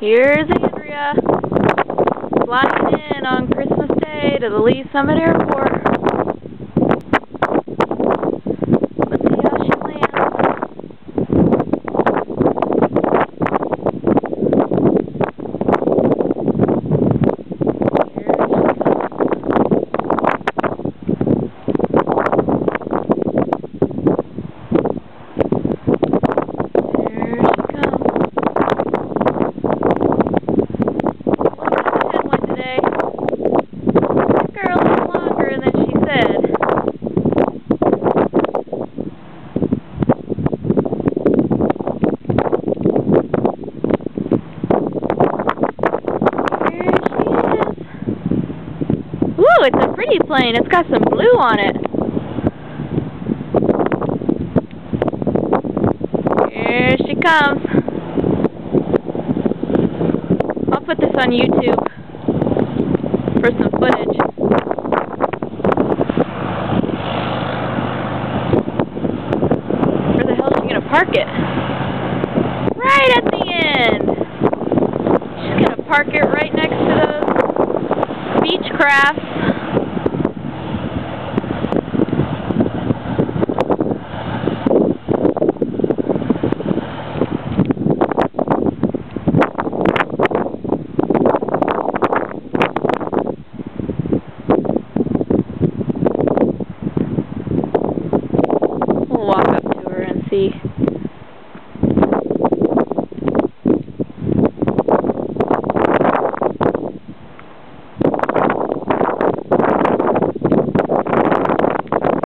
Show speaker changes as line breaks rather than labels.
Here's Andrea flying in on Christmas Day to the Lee Summit Airport. Let's see how she lands. Here she comes. There she comes. Look at the head one today. That girl is longer than she said. Here she is. Ooh, it's a pretty plane. It's got some blue on it. Here she comes. I'll put this on YouTube for some footage. Where the hell is she gonna park it? Right at the end. She's gonna park it right next to those Beechcrafts. See.